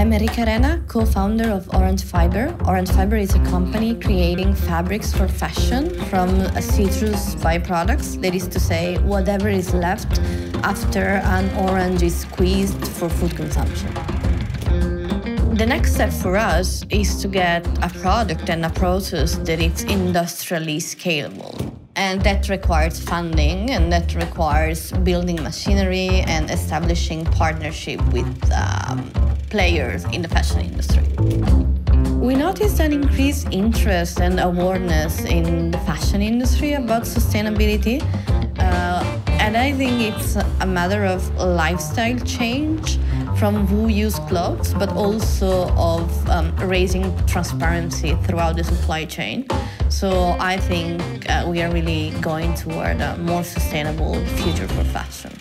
I'm Enrica Arena, co-founder of Orange Fiber. Orange Fiber is a company creating fabrics for fashion from citrus byproducts. That is to say, whatever is left after an orange is squeezed for food consumption. The next step for us is to get a product and a process that is industrially scalable. And that requires funding and that requires building machinery and establishing partnership with um, players in the fashion industry. We noticed an increased interest and awareness in the fashion industry about sustainability. Uh, and I think it's a matter of lifestyle change from who use clothes, but also of um, raising transparency throughout the supply chain. So I think uh, we are really going toward a more sustainable future for fashion.